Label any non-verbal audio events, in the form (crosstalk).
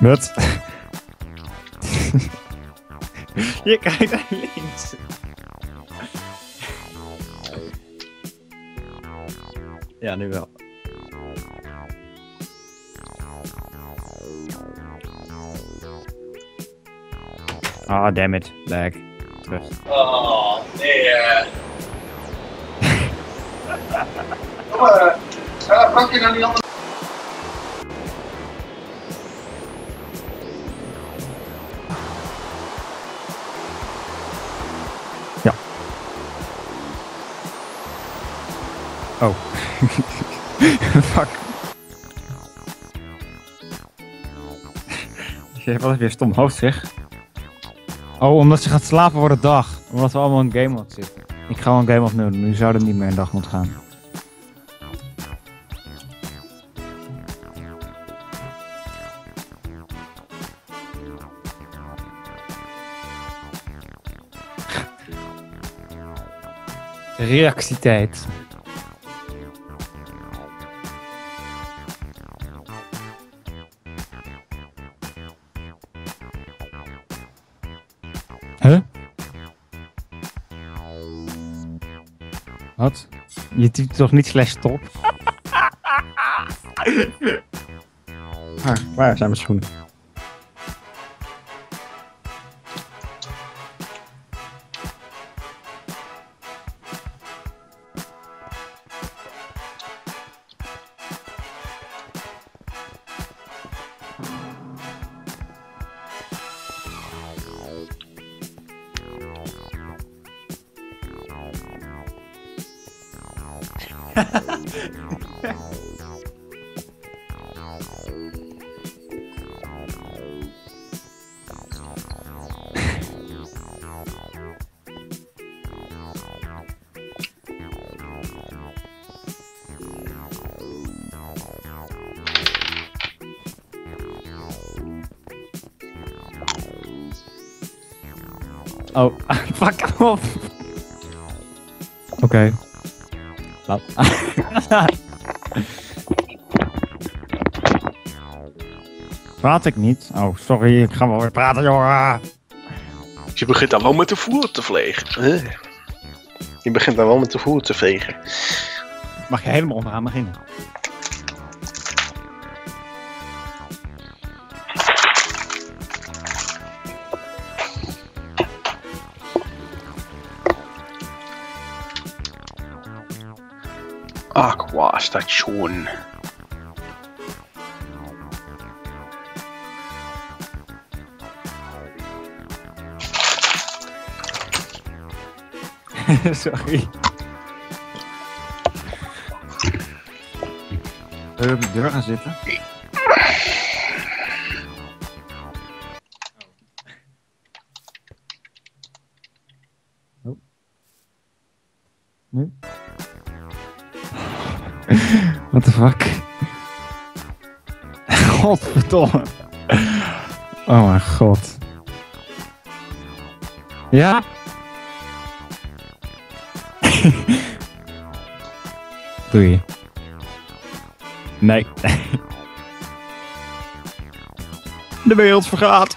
Wat? (laughs) Je kijkt naar links. Ja, nu wel. Ah, damn it. Lag. Terug. Oh, nee. eh. (laughs) Jongen, eh, pak je nou niet anders? Oh. (laughs) Fuck. (laughs) Wel even weer stom hoofd, zeg. Oh, omdat ze gaat slapen voor de dag. Omdat we allemaal in game mode zitten. Ik ga wel een game mode doen. Nu zou het niet meer een dag moeten gaan. Reactietijd. Huh? Wat? Je typt toch niet slash stop? waar, (laughs) waar zijn mijn schoenen? Oh, (laughs) fuck off. Oké. Laat. (laughs) Praat ik niet? Oh, sorry, ik ga wel weer praten, jongen. Je begint dan wel met de voer te vliegen. hè? Je begint dan wel met de voer te vegen. Mag je helemaal onderaan beginnen? Aqua station. (laughs) sorry. Wil je op de deur gaan zitten? Oh. Nu? (laughs) What the fuck? (laughs) Godverdomme. Oh mijn god. Ja? (laughs) Doei. Nee. De wereld vergaat.